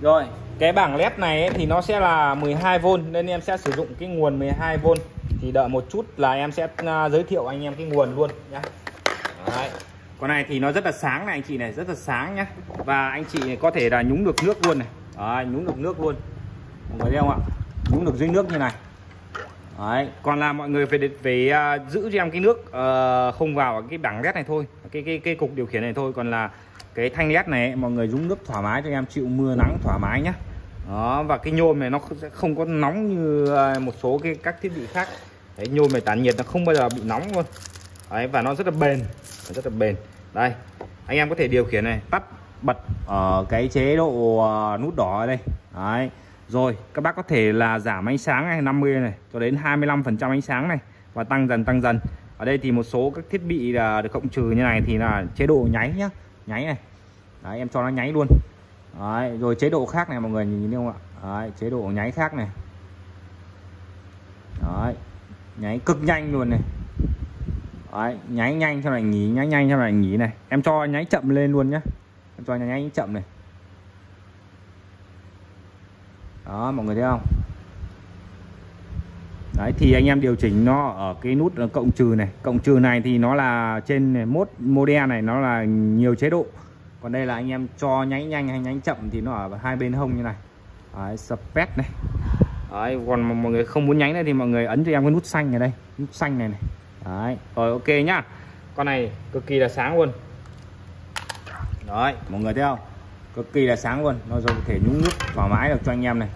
rồi cái bảng led này ấy, thì nó sẽ là 12V nên em sẽ sử dụng cái nguồn 12V thì đợi một chút là em sẽ à, giới thiệu anh em cái nguồn luôn nhá. Đấy. con này thì nó rất là sáng này anh chị này rất là sáng nhá. Và anh chị có thể là nhúng được nước luôn này. Đấy, nhúng được nước luôn. Mọi người thấy không ạ? Nhúng được dưới nước như này. Đấy, còn là mọi người phải phải uh, giữ cho em cái nước uh, không vào cái bảng led này thôi. Cái cái cái cục điều khiển này thôi. Còn là cái thanh led này mọi người dùng nước thoải mái cho em, chịu mưa nắng thoải mái nhé đó, và cái nhôm này nó sẽ, không có nóng như à, một số cái các thiết bị khác. Đấy, nhôm này tản nhiệt nó không bao giờ bị nóng luôn. Đấy, và nó rất là bền rất là bền. Đây, anh em có thể điều khiển này, tắt bật ở cái chế độ à, nút đỏ ở đây. Đấy, rồi, các bác có thể là giảm ánh sáng này 50 này, cho đến 25 phần trăm ánh sáng này, và tăng dần tăng dần. Ở đây thì một số các thiết bị là được cộng trừ như này thì là chế độ nháy nhá nháy này. Đấy, em cho nó nháy luôn. Đấy, rồi chế độ khác này mọi người nhìn thấy không ạ? Đấy, chế độ nháy khác này. Đấy, nháy cực nhanh luôn này. Đấy, nháy nhanh cho này nghỉ nháy nhanh cho này nghỉ này. Em cho nháy chậm lên luôn nhá. Em cho nháy chậm này. Đó mọi người thấy không? Đấy thì anh em điều chỉnh nó ở cái nút cộng trừ này. Cộng trừ này thì nó là trên mốt model này nó là nhiều chế độ. Còn đây là anh em cho nháy nhanh hay nháy chậm thì nó ở hai bên hông như này. Đấy, spec này. Đấy, còn mọi người không muốn nháy này thì mọi người ấn cho em cái nút xanh ở đây. Nút xanh này này. Đấy, rồi ok nhá. Con này cực kỳ là sáng luôn. Đấy, mọi người thấy không? Cực kỳ là sáng luôn. Nó có thể nhúng nước thoải mái được cho anh em này.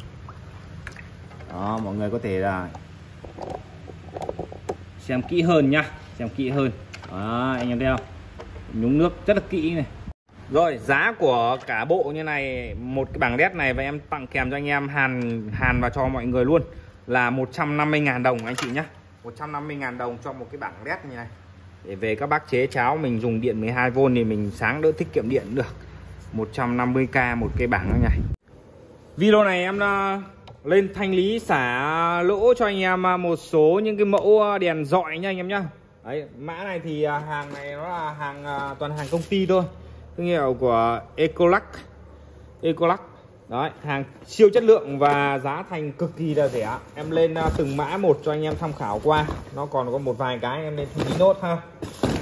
Đó mọi người có thể là xem kỹ hơn nhá. Xem kỹ hơn. Đó, anh em thấy không? Nhúng nước rất là kỹ này. Rồi giá của cả bộ như này một cái bảng led này và em tặng kèm cho anh em hàn hàn vào cho mọi người luôn là 150.000 đồng anh chị nhá. 150.000 đồng cho một cái bảng led như này. Để về các bác chế cháo mình dùng điện 12V thì mình sáng đỡ tiết kiệm điện được. 150k một cái bảng này video này em đã lên thanh lý xả lỗ cho anh em à, một số những cái mẫu à, đèn dọi nha anh em nhá. Đấy, mã này thì à, hàng này nó là hàng toàn hàng công ty thôi. Thương hiệu của Ecolac. Ecolac. Đấy, hàng siêu chất lượng và giá thành cực kỳ là rẻ. Em lên từng mã một cho anh em tham khảo qua. Nó còn có một vài cái em lên thì nốt ha.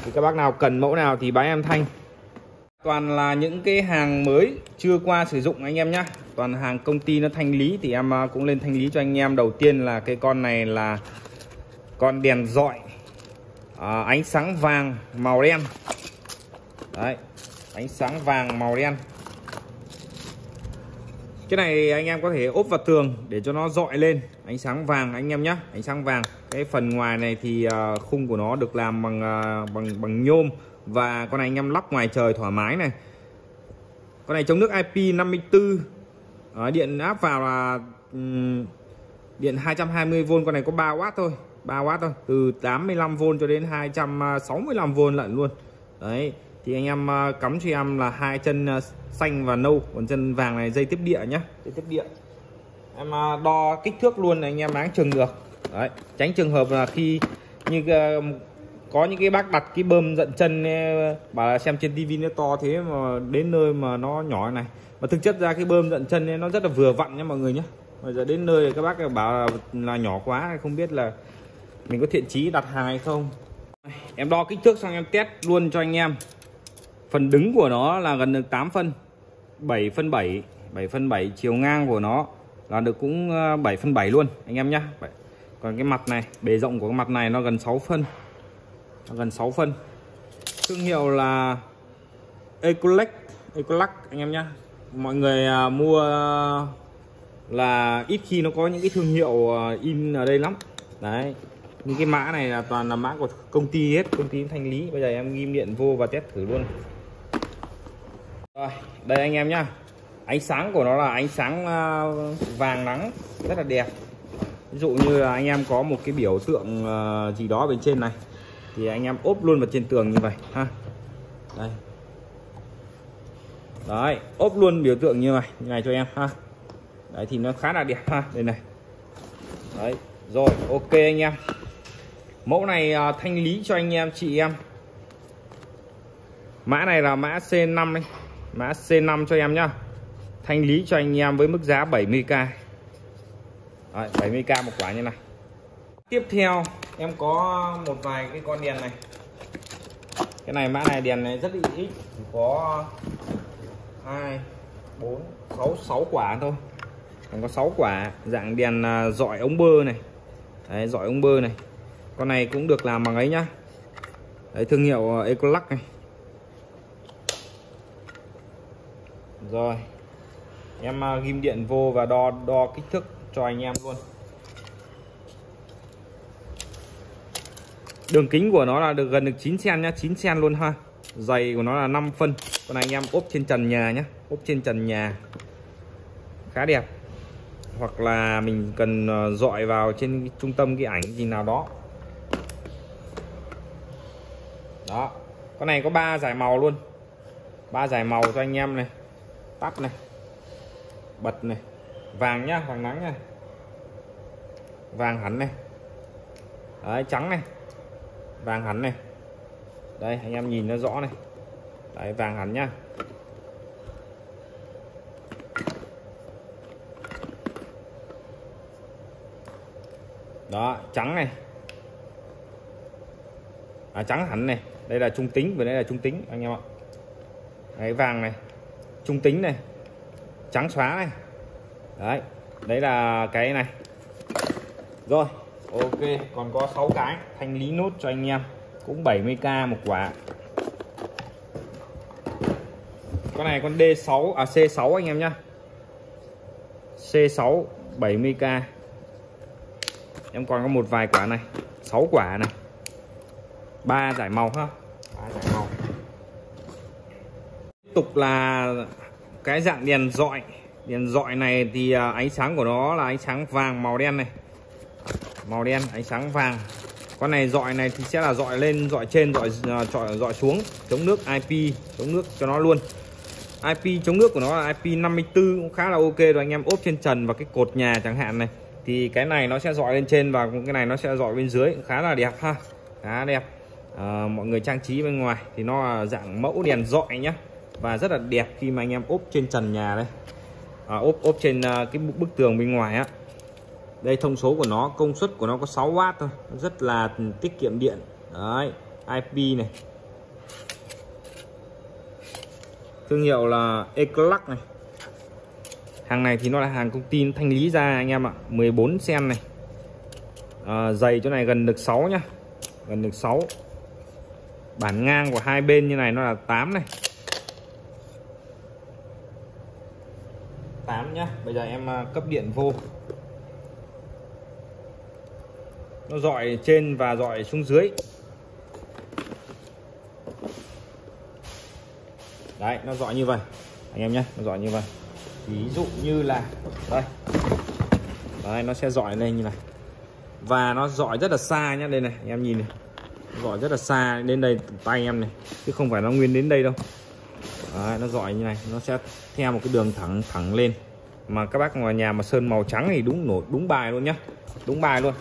Thì các bác nào cần mẫu nào thì báo em Thanh. Toàn là những cái hàng mới chưa qua sử dụng anh em nhá toàn hàng công ty nó thanh lý thì em à, cũng lên thanh lý cho anh em. Đầu tiên là cái con này là con đèn dọi à, ánh sáng vàng màu đen. Đấy ánh sáng vàng màu đen. Cái này anh em có thể ốp vào tường để cho nó dọi lên. Ánh sáng vàng anh em nhé ánh sáng vàng. Cái phần ngoài này thì à, khung của nó được làm bằng à, bằng bằng nhôm. Và con này anh em lắp ngoài trời thoải mái này. Con này chống nước IP54 đó, điện áp vào là um, điện 220V con này có 3W thôi 3W thôi từ 85V cho đến 265V lận luôn. Đấy thì anh em uh, cắm cho em là hai chân uh, xanh và nâu còn chân vàng này dây tiếp địa nhá. Dây tiếp địa. Em uh, đo kích thước luôn này anh em áng chừng được. Đấy tránh trường hợp là khi như có những cái bác đặt cái bơm giận chân bảo là xem trên tivi nó to thế mà đến nơi mà nó nhỏ này mà thực chất ra cái bơm giận chân ấy, nó rất là vừa vặn nha mọi người nhé. Bây giờ đến nơi các bác bảo là, là nhỏ quá không biết là mình có thiện chí đặt hàng hay không. Em đo kích thước xong em test luôn cho anh em. Phần đứng của nó là gần được 8 phân 7 phân 7 7 phân 7 chiều ngang của nó là được cũng ờ, 7 phân 7 luôn anh em nhá còn cái mặt này bề rộng của cái mặt này nó gần 6 phân. Nó gần 6 phân. Thương hiệu là Ecolac Ecolac anh em nhé mọi người à, mua là ít khi nó có những cái thương hiệu à, in ở đây lắm. Đấy. Những cái mã này là toàn là mã của công ty hết công ty thanh lý. Bây giờ em ghim điện vô và test thử luôn. Rồi đây anh em nhá. Ánh sáng của nó là ánh sáng à, vàng nắng rất là đẹp. Ví dụ như là anh em có một cái biểu tượng à, gì đó bên trên này thì anh em ốp luôn vào trên tường như vậy ha. Đây đấy ốp luôn biểu tượng như này như này cho em ha. Đấy thì nó khá là đẹp ha. Đây này. Đấy rồi ok anh em. Mẫu này uh, thanh lý cho anh em chị em. Mã này là mã C5 đấy mã C5 cho em nhá. Thanh lý cho anh em với mức giá 70k Đấy, 70k một quả như này. Tiếp theo em có một vài cái con đèn này. Cái này mã này đèn này rất ít. Có hai, bốn, sáu sáu quả thôi. Còn có 6 quả, dạng đèn à, dọi ống bơ này. Đấy dọi ống bơ này. Con này cũng được làm bằng ấy nhá. Đấy, thương hiệu à, Ecolac này. Rồi. Em à, ghim điện vô và đo đo kích thước cho anh em luôn. Đường kính của nó là được, gần được 9 cm nhá 9 cm luôn ha dày của nó là 5 phân. Con này anh em ốp trên trần nhà nhé ốp trên trần nhà. Khá đẹp. Hoặc là mình cần ờ, dọi vào trên trung tâm cái ảnh gì nào đó. Đó. Con này có ba giải màu luôn. Ba giải màu cho anh em này. Tắt này. Bật này. Vàng nhá, vàng nắng nha vàng hẳn này. Đấy, trắng này. Vàng hẳn này đây anh em nhìn nó rõ này. Đấy vàng hẳn nhá. Đó trắng này. À, trắng hẳn này. Đây là trung tính và đây là trung tính anh em ạ. Đấy vàng này. Trung tính này. Trắng xóa này. Đấy đấy là cái này. Rồi ok còn có 6 cái thanh lý nốt cho anh em cũng 70k một quả. Con này con D6 à C6 anh em nhá. C6 70k em còn có một vài quả này 6 quả này. Ba giải màu ha. Ba giải màu. Tiếp tục là cái dạng đèn dọi. Đèn dọi này thì à, ánh sáng của nó là ánh sáng vàng màu đen này. Màu đen ánh sáng vàng con này dọi này thì sẽ là dọi lên dọi trên dọi à, dọi dọi xuống. Chống nước IP chống nước cho nó luôn. IP chống nước của nó là IP 54 cũng khá là ok rồi. Anh em ốp trên trần và cái cột nhà chẳng hạn này. Thì cái này nó sẽ dọi lên trên và cái này nó sẽ dọi bên dưới. Khá là đẹp ha khá đẹp. À, mọi người trang trí bên ngoài thì nó là dạng mẫu đèn dọi nhá. Và rất là đẹp khi mà anh em ốp trên trần nhà đây. À, ốp ốp trên uh, cái bức tường bên ngoài á đây thông số của nó công suất của nó có 6W thôi. Rất là tiết kiệm điện. Đấy IP này. Thương hiệu là Ecolac này. Hàng này thì nó là hàng công ty thanh lý ra anh em ạ. 14 cm này. À, dày chỗ này gần được 6 nhá. Gần được 6 bản ngang của hai bên như này nó là 8 này. 8 nhá. Bây giờ em à, cấp điện vô. Nó dọi trên và dọi xuống dưới. Đấy nó dọi như vậy. Anh em nhé nó dọi như vậy. Ví dụ như là đây. Đấy nó sẽ dọi lên như này. Và nó dọi rất là xa nhá đây này anh em nhìn này. Dọi rất là xa đến đây tay em này. Chứ không phải nó nguyên đến đây đâu. Đấy, nó dọi như này nó sẽ theo một cái đường thẳng thẳng lên. Mà các bác ngoài nhà mà sơn màu trắng thì đúng nổi đúng bài luôn nhá. Đúng bài luôn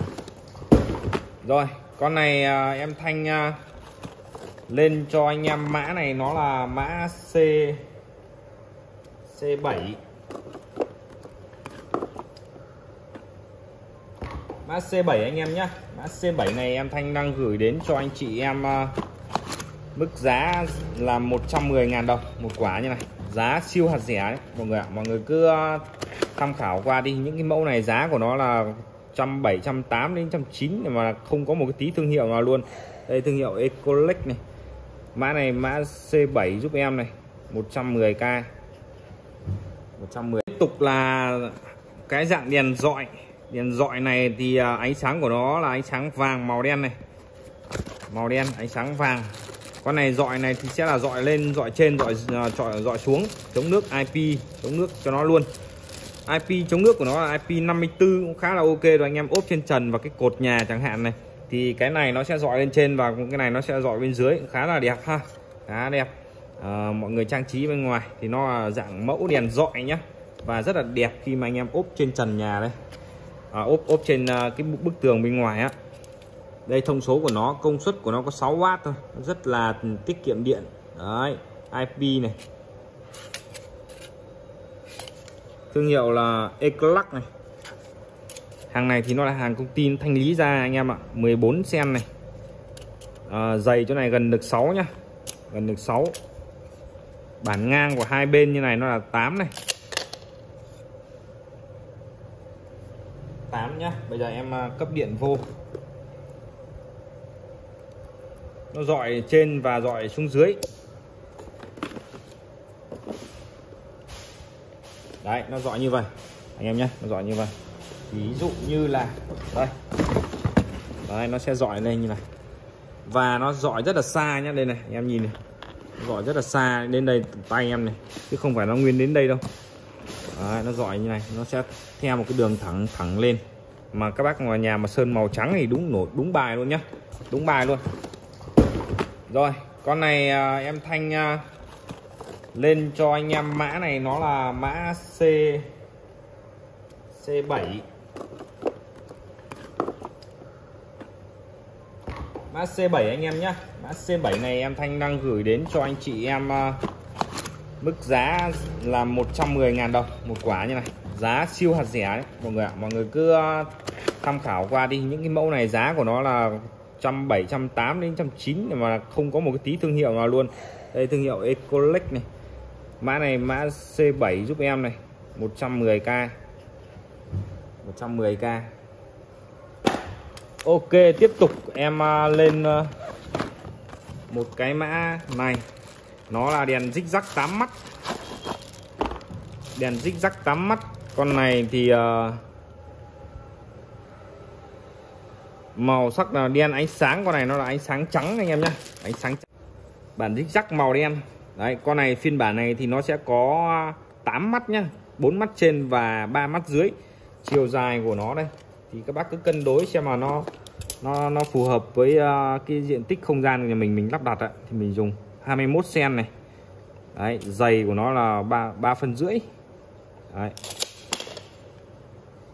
rồi con này à, em thanh à, lên cho anh em mã này nó là mã C C7 mã C7 anh em nhé mã C7 này em Thanh đang gửi đến cho anh chị em uh, mức giá là 110.000 đồng một quả như này. Giá siêu hạt rẻ đấy mọi người ạ. Mọi người cứ uh, tham khảo qua đi. Những cái mẫu này giá của nó là 170 180 đến 190 mà không có một cái tí thương hiệu nào luôn. Đây, thương hiệu Ecolec này. Mã này, mã C7 giúp em này 110k 110 tiếp tục là cái dạng đèn dọi. Đèn dọi này thì à, ánh sáng của nó là ánh sáng vàng màu đen này. Màu đen, ánh sáng vàng. Con này dọi này thì sẽ là dọi lên, dọi trên, dọi à, dọi dọi xuống, chống nước IP chống nước cho nó luôn. IP chống nước của nó là IP 54 cũng khá là ok rồi. Anh em ốp trên trần và cái cột nhà chẳng hạn này. Thì cái này nó sẽ dọi lên trên và cái này nó sẽ dọi bên dưới. Khá là đẹp ha. Khá đẹp. À, mọi người trang trí bên ngoài thì nó là dạng mẫu đèn dọi nhá. Và rất là đẹp khi mà anh em ốp trên trần nhà đây. À, ốp ốp trên ờ, cái bức tường bên ngoài á. Đây thông số của nó công suất của nó có 6W thôi. Rất là tiết kiệm điện. Đấy IP này. Thương hiệu là Eclac này. Hàng này thì nó là hàng công ty thanh lý ra anh em ạ 14 cm này. À, dày chỗ này gần được 6 nhá gần được 6 bản ngang của hai bên như này nó là 8 này. 8 nhá bây giờ em à, cấp điện vô. Nó dọi trên và dọi xuống dưới. Đấy nó dọi như vậy. Anh em nhé nó dọi như vậy. Ví dụ như là đây. Đấy nó sẽ dọi lên như này. Và nó dọi rất là xa nhá đây này em nhìn này. Dọi rất là xa đến đây tay em này chứ không phải nó nguyên đến đây đâu. Đấy, nó dọi như này nó sẽ theo một cái đường thẳng thẳng lên. Mà các bác ngoài nhà mà sơn màu trắng thì đúng nổi đúng bài luôn nhá. Đúng bài luôn. Rồi con này à, em thanh à, lên cho anh em mã này nó là mã C C7 mã C7 anh em nhé mã C7 này em Thanh đang gửi đến cho anh chị em ờ, mức giá là 110.000 đồng một quả như này. Giá siêu hạt rẻ đấy, mọi người ạ. Mọi người cứ ờ, tham khảo qua đi. Những cái mẫu này giá của nó là 170 180 đến 190 mà không có một cái tí thương hiệu nào luôn. Đây, thương hiệu Ecolec này mã này mã C7 giúp em này. 110k 110k Ok tiếp tục em à, lên à, một cái mã này. Nó là đèn dích rắc 8 mắt. Đèn dích rắc 8 mắt. Con này thì uh, màu sắc là đen ánh sáng. Con này nó là ánh sáng trắng anh em nhé ánh sáng trắng. bản dích rắc màu đen đấy con này phiên bản này thì nó sẽ có 8 mắt nhá 4 mắt trên và 3 mắt dưới. Chiều dài của nó đây thì các bác cứ cân đối xem mà nó nó nó phù hợp với uh, cái diện tích không gian nhà mình mình lắp đặt ạ thì mình dùng 21 cm này. Đấy dày của nó là ba ba phân rưỡi. Đấy.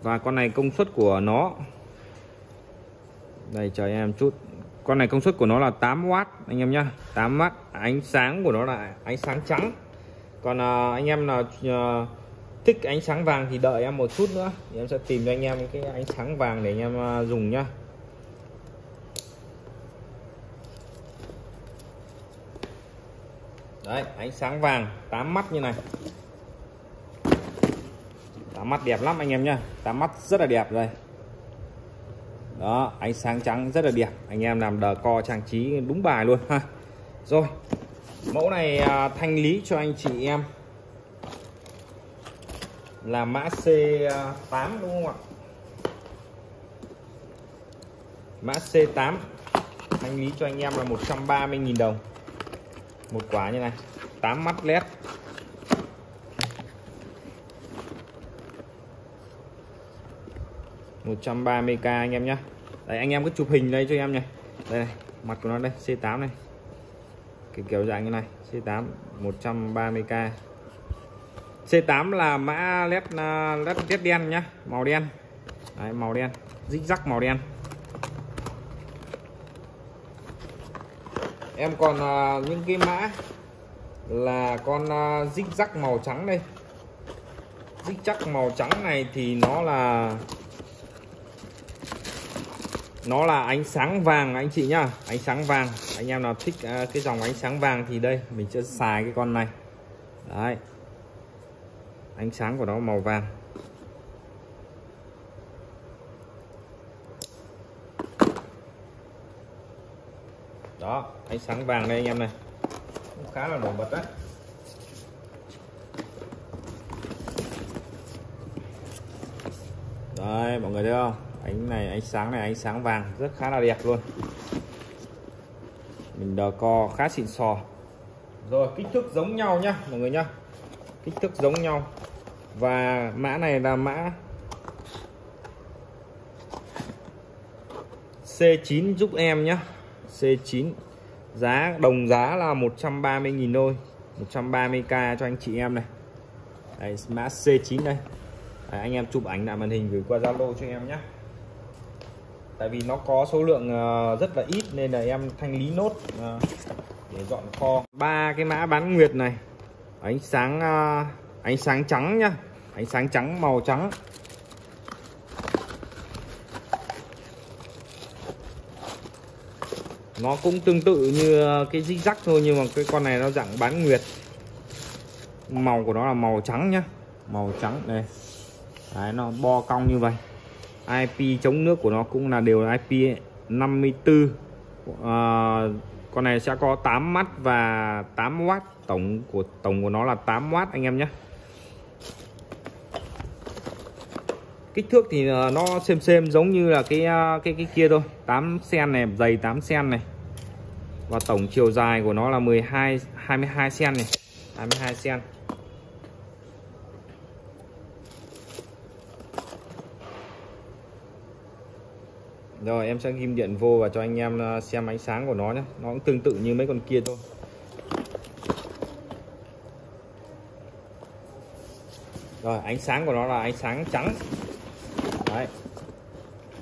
Và con này công suất của nó đây chờ em chút con này công suất của nó là 8W anh em nhá. 8W ánh sáng của nó là ánh sáng trắng. Còn à, anh em nào uh, thích ánh sáng vàng thì đợi em một chút nữa. Thì em sẽ tìm cho anh em cái ánh sáng vàng để anh em uh, dùng nhá. Đấy ánh sáng vàng 8 mắt như này. 8 mắt đẹp lắm anh em nhá. 8 mắt rất là đẹp đây đó ánh sáng trắng rất là đẹp. Anh em làm đờ co trang trí đúng bài luôn ha. Rồi mẫu này à, thanh lý cho anh chị em. Là mã C8 đúng không ạ? Mã C8 thanh lý cho anh em là 130.000 đồng. Một quả như này 8 mắt led một trăm ba mươi k anh em nhé Đấy anh em cứ chụp hình đây cho em này đây này, mặt của nó đây C8 này. Cái kiểu dạng như này C8 130k C8 là mã led à, led led đen nhá màu đen. Đấy, màu đen dích rắc màu đen. Em còn uh, những cái mã là con uh, dích rắc màu trắng đây. Dích rắc màu trắng này thì nó là nó là ánh sáng vàng anh chị nhá. Ánh sáng vàng. Anh em nào thích uh, cái dòng ánh sáng vàng thì đây mình sẽ xài cái con này. Đấy. Ánh sáng của nó màu vàng. Đó ánh sáng vàng đây anh em này. Cũng khá là nổi bật đấy. Đây mọi người thấy không? Ánh này ánh sáng này ánh sáng vàng rất khá là đẹp luôn. Mình đờ co khá xịn sò. Rồi kích thước giống nhau nhá mọi người nhá. Kích thước giống nhau. Và mã này là mã C9 giúp em nhé C9 giá đồng giá là 130.000 thôi. 130k cho anh chị em này. Đấy, mã C9 đây. Đấy, anh em chụp ảnh lại màn hình gửi qua Zalo cho em nhé tại vì nó có số lượng ờ, rất là ít nên là em thanh lý nốt ờ, để dọn kho. Ba cái mã bán nguyệt này ánh sáng ờ, ánh sáng trắng nhá ánh sáng trắng màu trắng. Nó cũng tương tự như cái dích rắc thôi nhưng mà cái con này nó dạng bán nguyệt. Màu của nó là màu trắng nhá màu trắng đây. Đấy, nó bo cong như vậy. IP chống nước của nó cũng là đều là IP 54 à, con này sẽ có 8 mắt và 8W tổng của tổng của nó là 8W anh em nhé. Kích thước thì à, nó xem xem giống như là cái à, cái cái kia thôi. 8 sen này dày 8 sen này. Và tổng chiều dài của nó là 12 22 sen này. 22 sen. Rồi, em sẽ ghim điện vô và cho anh em ờ, xem ánh sáng của nó nhé. Nó cũng tương tự như mấy con kia thôi. Rồi, ánh sáng của nó là ánh sáng trắng. Đấy.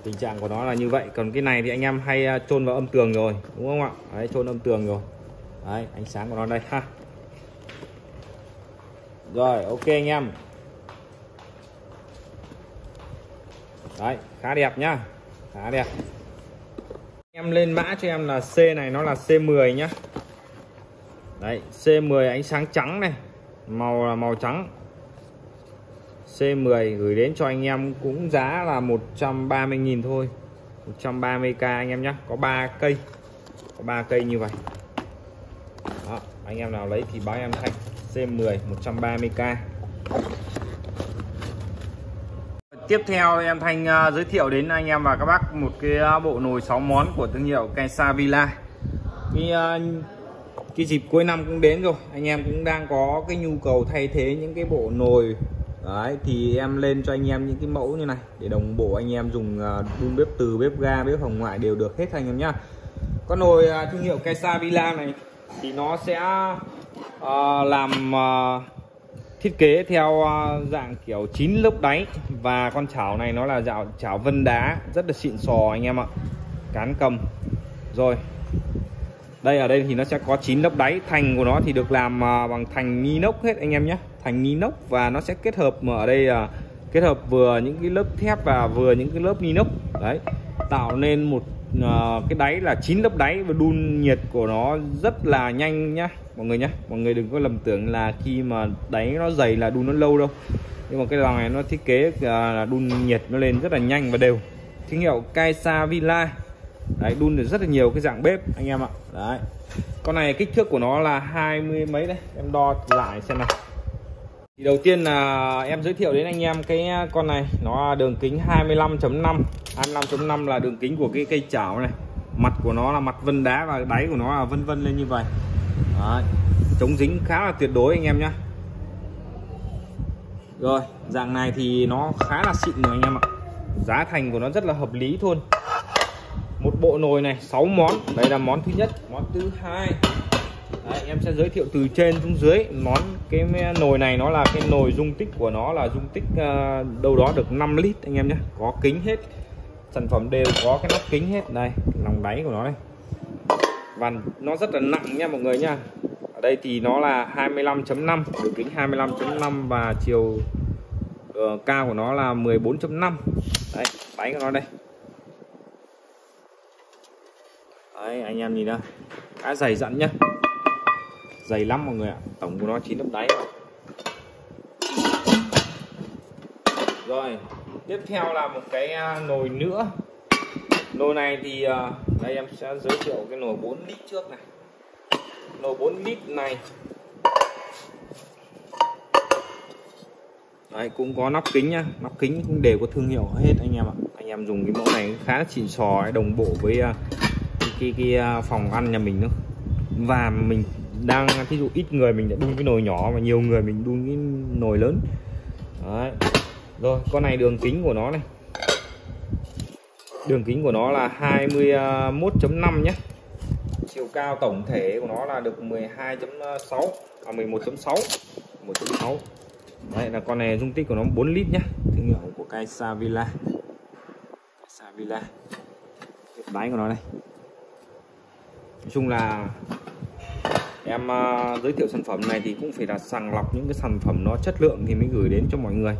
Tình trạng của nó là như vậy. Còn cái này thì anh em hay ờ, chôn vào âm tường rồi, Đúng không ạ? Đấy, chôn âm tường rồi. Đấy, ánh sáng của nó đây. Ha. Rồi, ok anh em. Đấy, khá đẹp nhá khá đẹp. Em lên mã cho em là C này nó là C10 nhá. Đấy C10 ánh sáng trắng này màu là màu trắng. C10 gửi đến cho anh em cũng giá là 130.000 thôi. 130k anh em nhé có 3 cây có 3 cây như vậy. Đó, anh em nào lấy thì báo em thanh. C10 130k Tiếp theo em Thanh uh, giới thiệu đến anh em và các bác một cái uh, bộ nồi 6 món của thương hiệu Kaisa Villa. Cái uh, ờ, cái dịp cuối năm cũng đến rồi, anh em cũng đang có cái nhu cầu thay thế những cái bộ nồi Đấy thì em lên cho anh em những cái mẫu như này để đồng bộ anh em dùng đun bếp từ, bếp ga, bếp hồng ngoại đều được hết anh em nhá. Con nồi thương hiệu Kaisa Villa này thì nó sẽ uh, làm uh, thiết kế theo à, dạng kiểu chín lớp đáy. Và con chảo này nó là dạo chảo vân đá, rất là xịn sò anh em ạ. Cán cầm. Rồi. Đây, ở đây thì nó sẽ có 9 lớp đáy. Thành của nó thì được làm à, bằng thành inox hết anh em nhé. Thành inox và nó sẽ kết hợp à, ở đây là kết hợp vừa những cái lớp thép và vừa những cái lớp inox đấy. Tạo nên một uh, cái đáy là chín lớp đáy và đun nhiệt của nó rất là nhanh nhá mọi người nhá. Mọi người đừng có lầm tưởng là khi mà đáy nó dày là đun nó lâu đâu. Nhưng mà cái lò này nó thiết kế à, là đun nhiệt nó lên rất là nhanh và đều. Thương hiệu Kaisa Villa. Đấy đun được rất là nhiều cái dạng bếp anh em ạ. Đấy. Con này kích thước của nó là hai mươi mấy đấy em đo lại xem nào thì đầu tiên là em giới thiệu đến anh em cái con này nó đường kính 25.5 25.5 là đường kính của cái cây chảo này. Mặt của nó là mặt vân đá và đáy của nó là vân vân lên như vậy. Đấy. chống dính khá là tuyệt đối anh em nhé rồi dạng này thì nó khá là xịn rồi anh em ạ. Giá thành của nó rất là hợp lý thôi. Một bộ nồi này 6 món. Đây là món thứ nhất món thứ hai. Đấy, em sẽ giới thiệu từ trên xuống dưới. Món cái nồi này nó là cái nồi dung tích của nó là dung tích uh, đâu đó được 5 lít anh em nhé. Có kính hết. Sản phẩm đều có cái nắp kính hết. Đây lòng đáy của nó đây. Và nó rất là nặng nha mọi người nha. Ở đây thì nó là 25.5 đường kính 25.5 và chiều uh, cao của nó là 14.5 đây bánh của nó đây. Đấy anh em nhìn đây khá dày dặn nhá dày lắm mọi người ạ. Tổng của nó chín lớp đáy rồi. Tiếp theo là một cái à, nồi nữa. Nồi này thì à, đây em sẽ giới thiệu cái nồi 4 lít trước này. Nồi 4 lít này. Đấy, cũng có nắp kính nhá. Nắp kính cũng đều có thương hiệu hết anh em ạ. Anh em dùng cái mẫu này khá là xịn sò đồng bộ với à, cái, cái, cái phòng ăn nhà mình nữa. Và mình đang, thí dụ ít người mình đã đun cái nồi nhỏ mà nhiều người mình đun cái nồi lớn. Đấy. rồi, con này đường kính của nó này. Đường kính của nó là 21.5 nhé. Chiều cao tổng thể của nó là được 12.6 à 11.6 1.6 đây là con này dung tích của nó 4 lít nhé. Thương hiệu của Kaisa Villa. Kaisa Villa. Đáy của nó này. Nói chung là em uh, giới thiệu sản phẩm này thì cũng phải là sàng lọc những cái sản phẩm nó chất lượng thì mới gửi đến cho mọi người.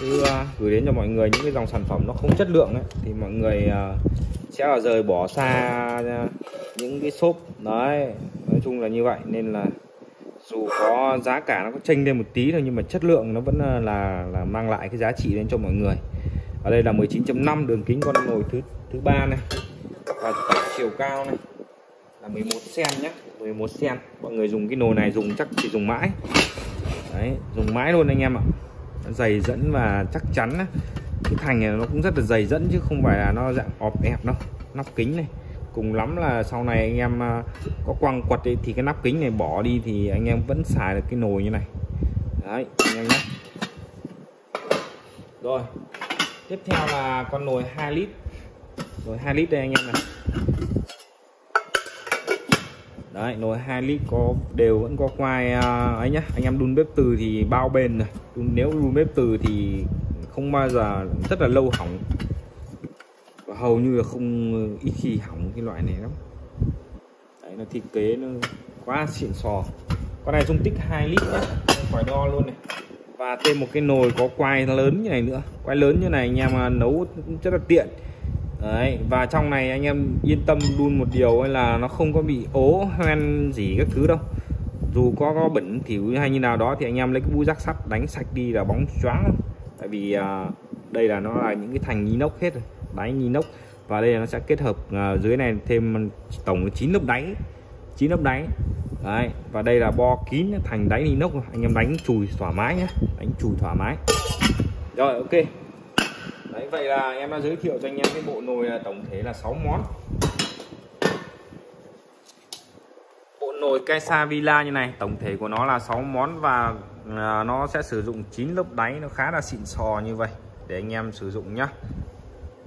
Chứ uh, gửi đến cho mọi người những cái dòng sản phẩm nó không chất lượng ấy, thì mọi người uh, sẽ là rời bỏ xa những cái shop. Đấy nói chung là như vậy. Nên là dù có giá cả nó có chênh lên một tí thôi nhưng mà chất lượng nó vẫn là là mang lại cái giá trị đến cho mọi người. Ở đây là 19.5 đường kính con nồi thứ thứ ba này. Và chiều cao này là 11 cm nhé 11 cm mọi người dùng cái nồi này dùng chắc chỉ dùng mãi. Đấy dùng mãi luôn anh em ạ. Dày dẫn và chắc chắn cái thành này nó cũng rất là dày dẫn chứ không phải là nó dạng ọp ẹp đâu. Nắp kính này. Cùng lắm là sau này anh em à, có quăng quật ấy, thì cái nắp kính này bỏ đi thì anh em vẫn xài được cái nồi như này. Đấy anh em nhé rồi tiếp theo là con nồi 2 lít. Rồi 2 lít đây anh em này đấy nồi 2 lít có đều vẫn có quai uh, ấy nhá. Anh em đun bếp từ thì bao bền rồi đun, nếu đun bếp từ thì không bao giờ rất là lâu hỏng. Và hầu như là không ít khi hỏng cái loại này lắm. Đấy là thiết kế nó quá xịn sò. Con này dung tích 2 lít nhá. Phải đo luôn này. Và thêm một cái nồi có quai lớn như này nữa. Quai lớn như này anh em à, nấu rất là tiện. Đấy, và trong này anh em yên tâm đun một điều là nó không có bị ố hoen gì các thứ đâu. Dù có có bẩn thỉu hay như nào đó thì anh em lấy cái búi rác sắt đánh sạch đi là bóng choáng. Tại vì à, đây là nó là những cái thành inox hết rồi đáy inox. Và đây là nó sẽ kết hợp à, dưới này thêm tổng 9 lớp đáy 9 lớp đáy. Đấy và đây là bo kín thành đáy inox. Anh em đánh chùi thoải mái nhé đánh chùi thoải mái. Rồi ok đấy vậy là em đã giới thiệu cho anh em cái bộ nồi là tổng thể là 6 món. Bộ nồi Kaisa Villa như này tổng thể của nó là 6 món và à, nó sẽ sử dụng 9 lớp đáy nó khá là xịn sò như vậy để anh em sử dụng nhá.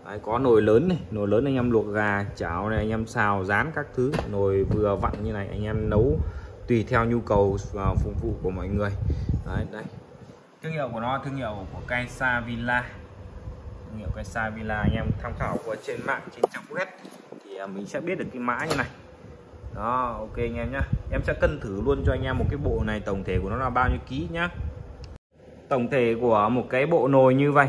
Đấy, có nồi lớn này nồi lớn anh em luộc gà chảo này anh em xào rán các thứ. Nồi vừa vặn như này anh em nấu tùy theo nhu cầu và phục vụ của mọi người. Đấy đây thương hiệu của nó thương hiệu của Kaisa Villa thương hiệu Kaisa Villa anh em tham khảo qua trên mạng trên trang web. Thì à, mình sẽ biết được cái mã như này. Đó, ok anh em nhá. Em sẽ cân thử luôn cho anh em một cái bộ này tổng thể của nó là bao nhiêu ký nhá. Tổng thể của một cái bộ nồi như vậy.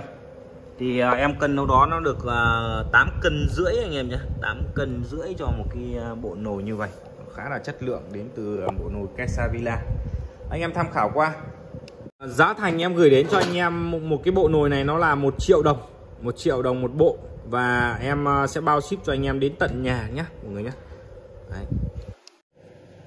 Thì à, em cân đâu đó nó được à, 8 cân rưỡi anh em nhé 8 cân rưỡi cho một cái bộ nồi như vậy. Khá là chất lượng đến từ bộ nồi Kesavilla anh em tham khảo qua. Giá thành em gửi đến cho anh em một cái bộ nồi này nó là một triệu đồng một triệu đồng một bộ. Và em ờ, sẽ bao ship cho anh em đến tận nhà nhé mọi người nhé Đấy.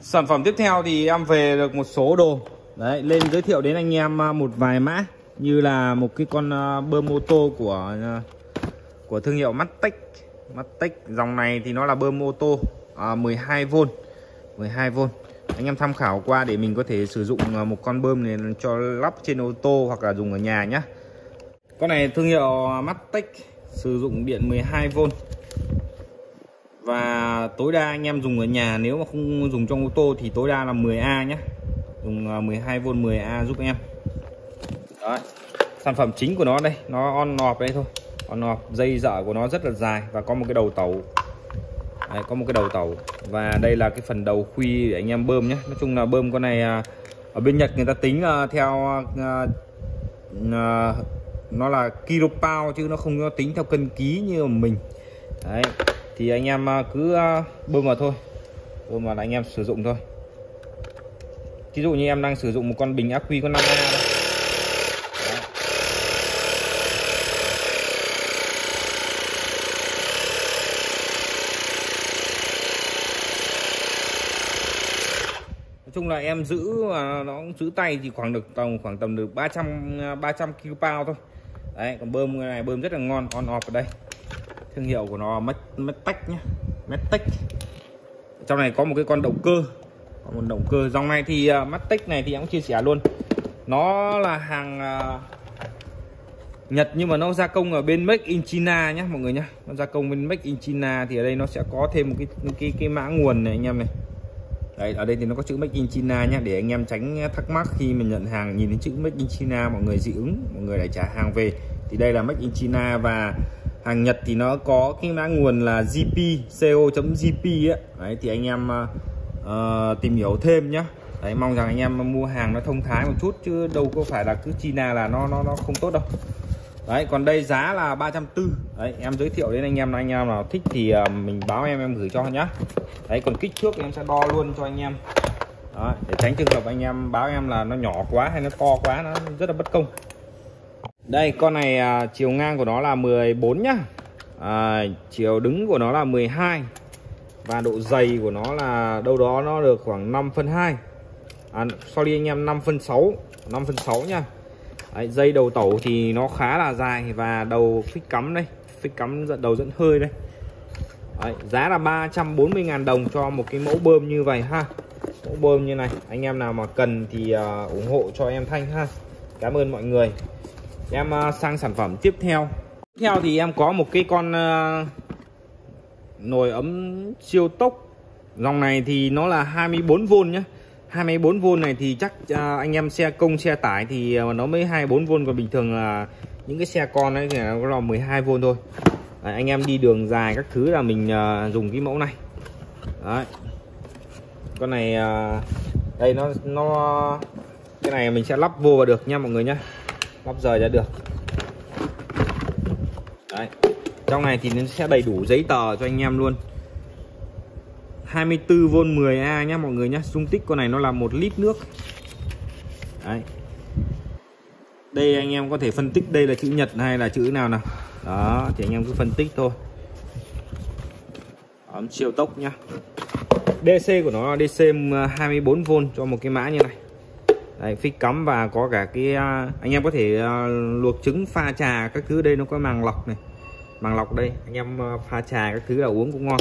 sản phẩm tiếp theo thì em về được một số đồ. Đấy, lên giới thiệu đến anh em ờ, một vài mã. Như là một cái con ờ, bơm ô tô của của thương hiệu Mattech Mattech dòng này thì nó là bơm ô tô 12V 12V anh em tham khảo qua để mình có thể sử dụng một con bơm này cho lắp trên ô tô hoặc là dùng ở nhà nhé con này thương hiệu Mattech sử dụng điện 12V và tối đa anh em dùng ở nhà nếu mà không dùng trong ô tô thì tối đa là 10A nhé dùng à, 12V 10A giúp em. Đấy. sản phẩm chính của nó đây nó on nọp đây thôi. On nọp dây dở của nó rất là dài và có một cái đầu tàu. Đấy, có một cái đầu tàu. Và đây là cái phần đầu khuy để anh em bơm nhé nói chung là bơm con này à, ở bên Nhật người ta tính theo à, nó là kilo pound chứ nó không có tính theo cân ký như mình. Đấy, thì anh em à, cứ à, bơm vào thôi. Bơm vào là anh em sử dụng thôi. Ví dụ như em đang sử dụng một con bình ác quy có 5 a đây chung là em giữ à, nó cũng giữ tay thì khoảng được tầm, khoảng tầm được 300 300 kg thôi đấy còn bơm này bơm rất là ngon on off ở đây. Thương hiệu của nó mất mất tách nhá mất tách trong này có một cái con động cơ có một động cơ. Dòng này thì à, uh, mắt tách này thì em cũng chia sẻ luôn. Nó là hàng uh, Nhật nhưng mà nó gia công ở bên Make in China nhé mọi người nhé nó gia công bên Make in China thì ở đây nó sẽ có thêm một cái cái cái mã nguồn này anh em này. Đấy, ở đây thì nó có chữ Make in China nhé để anh em tránh thắc mắc khi mình nhận hàng nhìn đến chữ Make in China mọi người dị ứng mọi người lại trả hàng về thì đây là Make in China và hàng Nhật thì nó có cái mã nguồn là GP co.gp ấy. Đấy, thì anh em uh, tìm hiểu thêm nhé. đấy mong rằng anh em mua hàng nó thông thái một chút chứ đâu có phải là cứ China là nó nó nó không tốt đâu đấy còn đây giá là 340 đấy em giới thiệu đến anh em là anh em nào thích thì à, mình báo em em gửi cho nhá. Đấy còn kích thước em sẽ đo luôn cho anh em. Đó, để tránh trường hợp anh em báo em là nó nhỏ quá hay nó to quá nó rất là bất công. Đây con này à, chiều ngang của nó là 14 nhá. À, chiều đứng của nó là 12 và độ dày của nó là đâu đó nó được khoảng 5 phân 2 à, sorry anh em 5 phân 6 5 phân 6 nha Đấy, dây đầu tẩu thì nó khá là dài và đầu phích cắm đây phích cắm dẫn đầu dẫn hơi đây. Đấy, giá là 340.000 đồng cho một cái mẫu bơm như vậy ha. Mẫu bơm như này anh em nào mà cần thì uh, ủng hộ cho em Thanh ha. Cảm ơn mọi người. Em uh, sang sản phẩm tiếp theo. Tiếp theo thì em có một cái con uh, nồi ấm siêu tốc. Dòng này thì nó là 24V nhé 24V này thì chắc uh, anh em xe công xe tải thì nó mới 24V còn bình thường là những cái xe con ấy thì nó là 12V thôi. À, anh em đi đường dài các thứ là mình uh, dùng cái mẫu này. Đấy. con này uh, đây nó nó cái này mình sẽ lắp vô vào được nha mọi người nhé lắp rời ra được. Đấy. trong này thì nó sẽ đầy đủ giấy tờ cho anh em luôn. 24V 10A nhá mọi người nhé dung tích con này nó là một lít nước. Đấy. đây anh em có thể phân tích đây là chữ nhật hay là chữ nào nào. Đó thì anh em cứ phân tích thôi. Ấm siêu tốc nhá. DC của nó là DC 24V cho một cái mã như này. Đấy, phích cắm và có cả cái à, anh em có thể à, luộc trứng pha trà các thứ đây nó có màng lọc này. Màng lọc đây anh em à, pha trà các thứ là uống cũng ngon.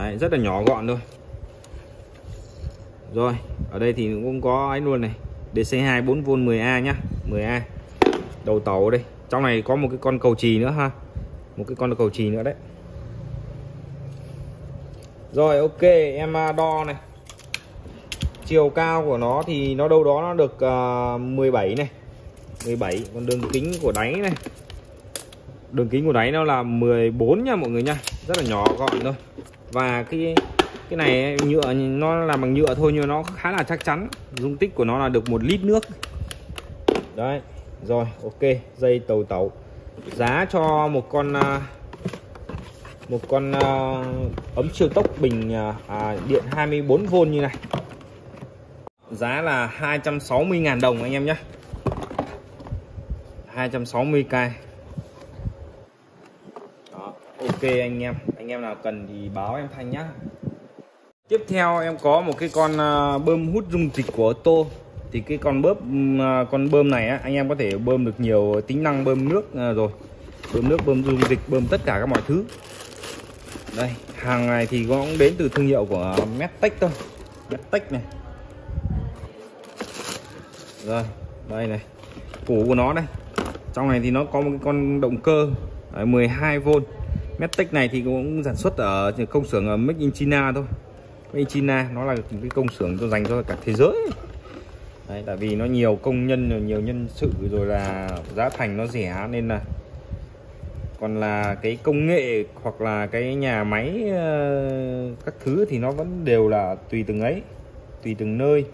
Đấy, rất là nhỏ gọn thôi. Rồi ở đây thì cũng có ấy luôn này DC2 4V 10A nhá 10A đầu tàu đây. Trong này có một cái con cầu trì nữa ha một cái con cầu trì nữa đấy. Rồi ok em à, đo này. Chiều cao của nó thì nó đâu đó nó được à, uh, 17 này 17 còn đường kính của đáy này. Đường kính của đáy nó là 14 nha mọi người nha rất là nhỏ gọn thôi và cái cái này nhựa nó làm bằng nhựa thôi nhưng nó khá là chắc chắn. Dung tích của nó là được một lít nước. Đấy rồi ok dây tàu tàu giá cho một con à, một con uh, ấm siêu tốc bình uh, điện 24V như này. Giá là 260.000 đồng anh em nhé. 260k ok anh em anh em nào cần thì báo em Thanh nhá. Tiếp theo em có một cái con à, bơm hút dung dịch của ô tô thì cái con bơm à, con bơm này á, anh em có thể bơm được nhiều tính năng bơm nước à, rồi. Bơm nước bơm dung dịch bơm tất cả các mọi thứ. Đây hàng này thì cũng đến từ thương hiệu của Medtech thôi. Medtech này. Rồi đây này. Củ của nó đây trong này thì nó có một cái con động cơ 12V Medtech này thì cũng sản xuất ở công xưởng ở Make in China thôi. Make in China nó là cái công xưởng cho dành cho cả thế giới. Đấy, tại vì nó nhiều công nhân nhiều nhân sự rồi là giá thành nó rẻ nên là còn là cái công nghệ hoặc là cái nhà máy ờ, các thứ thì nó vẫn đều là tùy từng ấy tùy từng nơi.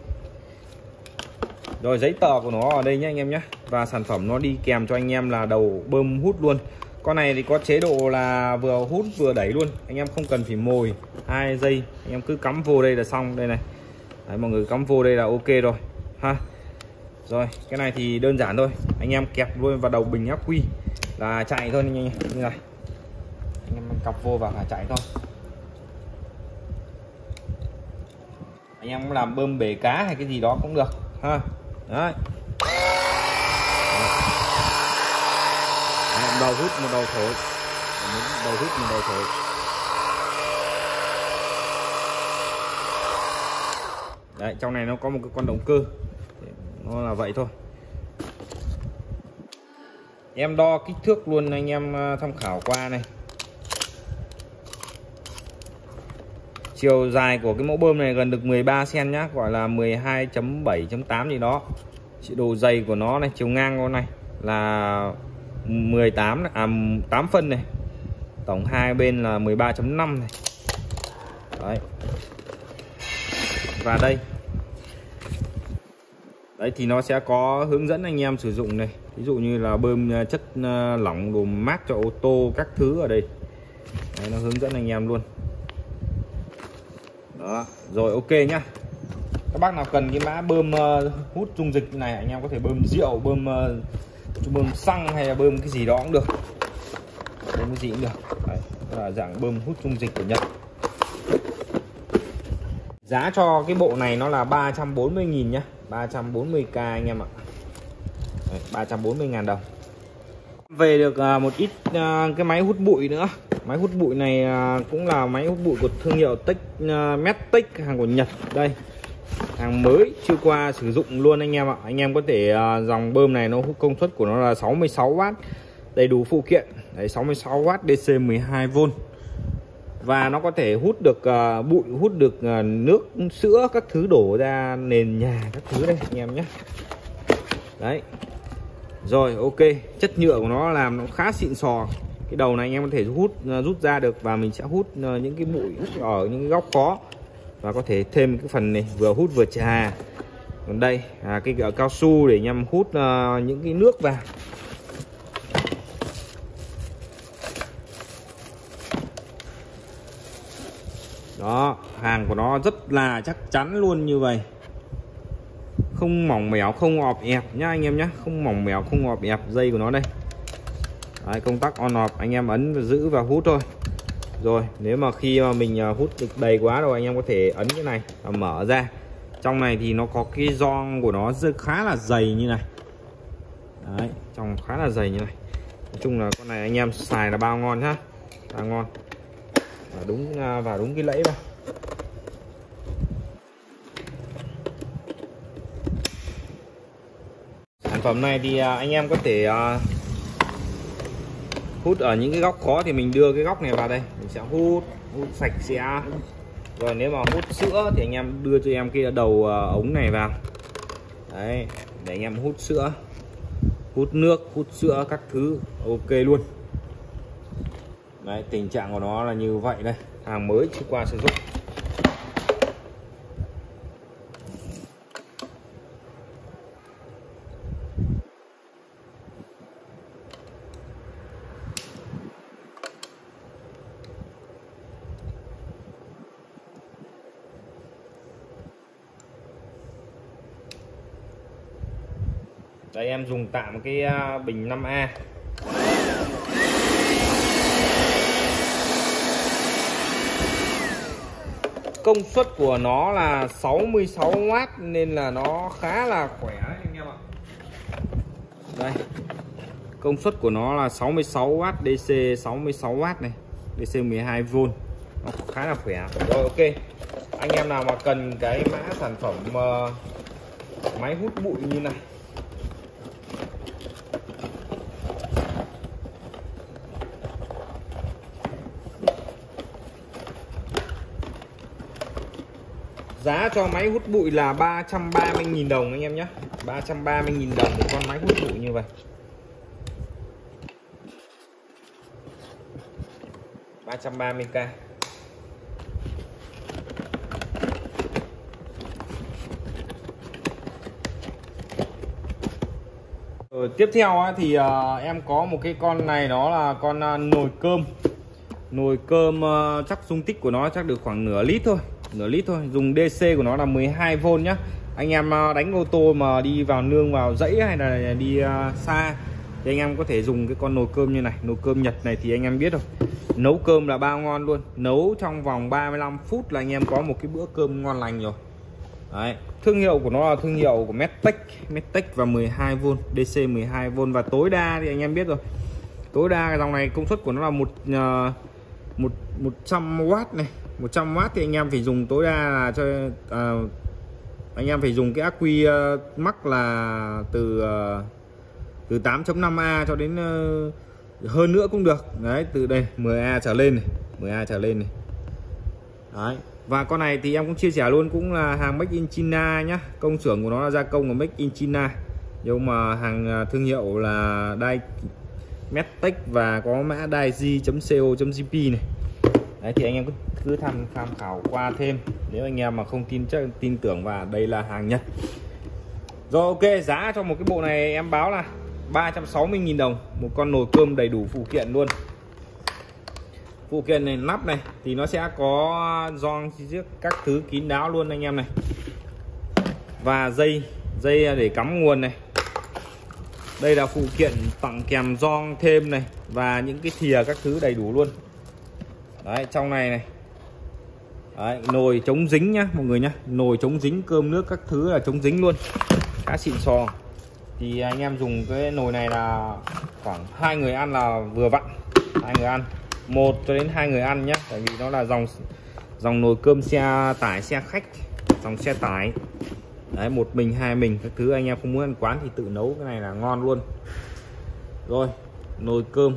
Rồi giấy tờ của nó ở đây nhé anh em nhé và sản phẩm nó đi kèm cho anh em là đầu bơm hút luôn con này thì có chế độ là vừa hút vừa đẩy luôn. Anh em không cần phải mồi hai giây. Anh em cứ cắm vô đây là xong. Đây này. Đấy, mọi người cắm vô đây là ok rồi. Ha. Rồi cái này thì đơn giản thôi. Anh em kẹp luôn vào đầu bình ắc quy là chạy thôi như này. Anh em cặp vô và là chạy thôi. Anh em làm bơm bể cá hay cái gì đó cũng được. Ha. Đấy. Một đầu hút, một đầu thổi. Một đầu hút, một đầu thổi. Đấy, trong này nó có một cái con động cơ. Nó là vậy thôi. Em đo kích thước luôn anh em ờ, tham khảo qua này. Chiều dài của cái mẫu bơm này gần được 13 cm nhá, gọi là 12.7.8 gì đó. Độ dày của nó này, chiều ngang con này là 18 à 8 phân này. Tổng hai bên là 13.5 này. Đấy. Và đây. Đấy thì nó sẽ có hướng dẫn anh em sử dụng này. Ví dụ như là bơm à, chất à, lỏng đồ mát cho ô tô các thứ ở đây. Đấy, nó hướng dẫn anh em luôn. Đó. Rồi ok nhá. Các bác nào cần cái mã bơm à, hút dung dịch này anh em có thể bơm rượu bơm bơm xăng hay là bơm cái gì đó cũng được. Bơm cái gì cũng được. Đấy, là dạng bơm hút dung dịch của Nhật. Giá cho cái bộ này nó là 340.000 nhá. 340k anh em ạ. Đấy, 340 ngàn đồng. Về được à, một ít à, cái máy hút bụi nữa. Máy hút bụi này à, cũng là máy hút bụi của thương hiệu Tech uh, Mettech hàng của Nhật. Đây hàng mới chưa qua sử dụng luôn anh em ạ. Anh em có thể uh, dòng bơm này nó công suất của nó là 66W đầy đủ phụ kiện. Đấy 66W DC 12V và nó có thể hút được uh, bụi hút được uh, nước sữa các thứ đổ ra nền nhà các thứ đây anh em nhé. Đấy. Rồi ok. Chất nhựa của nó làm nó khá xịn sò. Cái đầu này anh em có thể hút uh, rút ra được và mình sẽ hút uh, những cái bụi ở những cái góc khó và có thể thêm cái phần này vừa hút vừa trà. Còn đây là cái cao su để nhằm hút uh, những cái nước vào. Đó hàng của nó rất là chắc chắn luôn như vậy. Không mỏng mẻo không ọp ẹp nhá anh em nhé không mỏng mẻo không ọp ẹp dây của nó đây. Đấy, công tắc on off anh em ấn và giữ và hút thôi rồi, nếu mà khi mà mình à, hút được đầy quá rồi, anh em có thể ấn cái này và mở ra. Trong này thì nó có cái gioăng của nó khá là dày như này. Đấy, trong khá là dày như này. Nói chung là con này anh em xài là bao ngon nhá. Bao ngon. Và đúng à, và đúng cái lẫy vào. Sản phẩm này thì à, anh em có thể hút ở những cái góc khó thì mình đưa cái góc này vào đây. Mình sẽ hút hút sạch sẽ. Rồi nếu mà hút sữa thì anh em đưa cho em cái đầu ờ, ống này vào. Đấy, để anh em hút sữa. Hút nước, hút sữa các thứ, ok luôn. Đấy, tình trạng của nó là như vậy đây. Hàng mới chưa qua sử dụng đây em dùng tạm cái à, bình 5A công suất của nó là 66W nên là nó khá là khỏe anh em ạ. Đây. Công suất của nó là 66W DC 66W này DC 12V nó khá là khỏe. Rồi ok. Anh em nào mà cần cái mã sản phẩm uh, máy hút bụi như này Giá cho máy hút bụi là 330.000 đồng anh em nhé. 330.000 đồng một con máy hút bụi như vậy. ba trăm ba mươi k. Ừ, tiếp theo thì ờ, em có một cái con này đó là con ờ, nồi cơm. Nồi cơm chắc dung tích của nó chắc được khoảng nửa lít thôi nửa lít thôi. Dùng DC của nó là 12V nhá. Anh em à, đánh ô tô mà đi vào nương vào dãy hay là đi à, xa thì anh em có thể dùng cái con nồi cơm như này. Nồi cơm Nhật này thì anh em biết rồi. Nấu cơm là bao ngon luôn. Nấu trong vòng 35 phút là anh em có một cái bữa cơm ngon lành rồi. Đấy. thương hiệu của nó là thương hiệu của Medtech. Medtech và 12V DC 12V và tối đa thì anh em biết rồi. Tối đa cái dòng này công suất của nó là một uh, một 100W này. 100W thì anh em phải dùng tối đa là cho à, anh em phải dùng cái ắc quy ờ, uh, mắc là từ uh, từ 8.5A cho đến uh, hơn nữa cũng được. Đấy từ đây 10A trở lên này 10A trở lên này. Đấy và con này thì em cũng chia sẻ luôn cũng là hàng Make in China nhá. Công xưởng của nó là gia công của Make in China. Nhưng mà hàng thương hiệu là Dai Medtech và có mã daiji.co.jp này đấy, thì anh em cứ cứ tham tham khảo qua thêm. Nếu anh em mà không tin chắc, tin tưởng và đây là hàng Nhật. Rồi, ok, giá cho một cái bộ này em báo là 360.000 đồng. Một con nồi cơm đầy đủ phụ kiện luôn. Phụ kiện này, nắp này, thì nó sẽ có gioăng các thứ kín đáo luôn anh em này. Và dây dây để cắm nguồn này. Đây là phụ kiện tặng kèm gioăng thêm này. Và những cái thìa các thứ đầy đủ luôn đấy trong này này. Đấy, nồi chống dính nhá mọi người nhá. Nồi chống dính cơm nước các thứ là chống dính luôn. Cá xịn sò. Thì anh em dùng cái nồi này là khoảng hai người ăn là vừa vặn. Hai người ăn. Một cho đến hai người ăn nhé tại vì nó là dòng dòng nồi cơm xe tải xe khách. Dòng xe tải. Đấy một mình hai mình các thứ anh em không muốn ăn quán thì tự nấu cái này là ngon luôn. Rồi nồi cơm.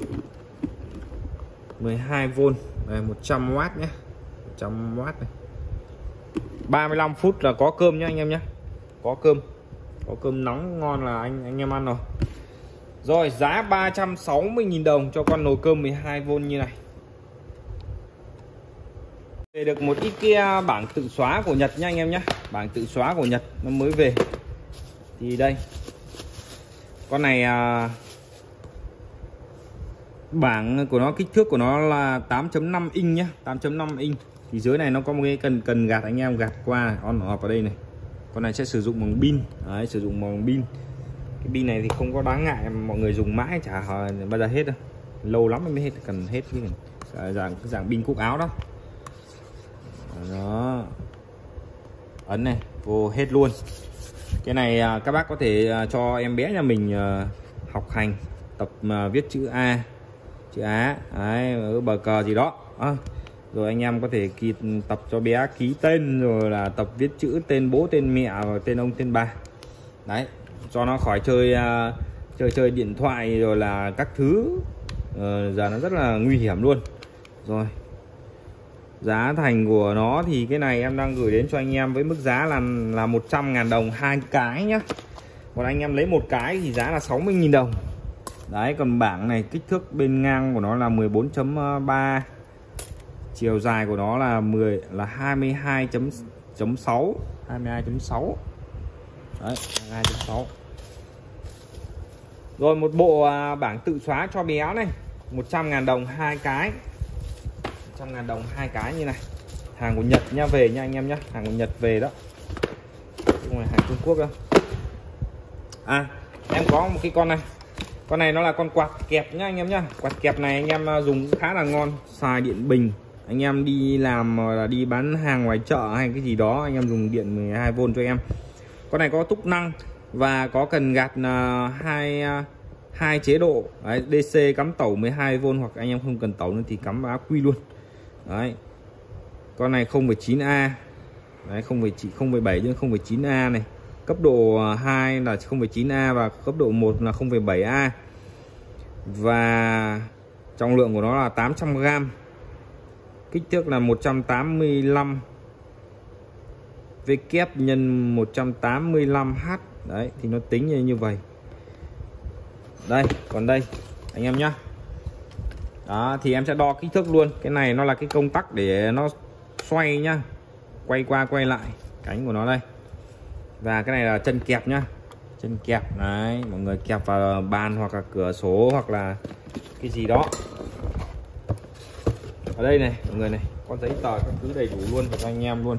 12V à, này 100W nhé. 100W này. 35 phút là có cơm nhé anh em nhé có cơm. Có cơm nóng ngon là anh anh em ăn rồi. Rồi giá 360.000 đồng cho con nồi cơm 12V như này. Về được một ít kia à, bảng tự xóa của Nhật nha anh em nhé bảng tự xóa của Nhật nó mới về. Thì đây. Con này à, bảng của nó kích thước của nó là 8.5 inch nhá 8.5 inch. Thì dưới này nó có một cái cần cần gạt anh em gạt qua on off ở đây này. Con này sẽ sử dụng bằng pin đấy, sử dụng bằng pin. Cái pin này thì không có đáng ngại mọi người dùng mãi chả bao giờ hết đâu. Lâu lắm mới hết cần hết cái này. Dạ, dạng dạng pin cúc áo đó. Đó. Ấn này vô hết luôn. Cái này à, các bác có thể à, cho em bé nhà mình à, học hành tập viết chữ A chữ Á. Đấy, ở bờ cờ gì đó. À, rồi anh em có thể ký tập cho bé ký tên rồi là tập viết chữ tên bố tên mẹ và tên ông tên bà. Đấy cho nó khỏi chơi uh, chơi chơi điện thoại rồi là các thứ. Uh, giờ nó rất là nguy hiểm luôn. Rồi giá thành của nó thì cái này em đang gửi đến cho anh em với mức giá là là 100 ngàn đồng hai cái nhá. Còn anh em lấy một cái thì giá là 60.000 đồng đấy còn bảng này kích thước bên ngang của nó là 14.3 chiều dài của nó là 10 là 22.6 22.6 đấy 22.6 rồi một bộ à, bảng tự xóa cho bé này 100 ngàn đồng hai cái. 100 ngàn đồng hai cái như này. Hàng của Nhật nha về nha anh em nhé hàng của Nhật về đó. Không phải hàng Trung Quốc đâu. À em có một cái con này con này nó là con quạt kẹp nhá anh em nhá. Quạt kẹp này anh em à, dùng khá là ngon. Xài điện bình. Anh em đi làm à, là đi bán hàng ngoài chợ hay cái gì đó anh em dùng điện 12V cho em. Con này có túc năng và có cần gạt à, hai hai chế độ. Đấy, DC cắm tẩu 12V hoặc anh em không cần tẩu nữa thì cắm áo quy luôn. Đấy. Con này 0,9A Đấy 0,7 chứ 0,9A này cấp độ 2 là 0,9A và cấp độ 1 là 0,7A và trọng lượng của nó là 800g kích thước là 185 V kép nhân 185H đấy thì nó tính như, như vậy. Đây còn đây anh em nhá. Đó thì em sẽ đo kích thước luôn. Cái này nó là cái công tắc để nó xoay nhá. Quay qua quay lại cánh của nó đây và cái này là chân kẹp nhá. Chân kẹp đấy mọi người kẹp vào bàn hoặc là cửa sổ hoặc là cái gì đó. Ở đây này mọi người này có giấy tờ các thứ đầy đủ luôn cho anh em luôn.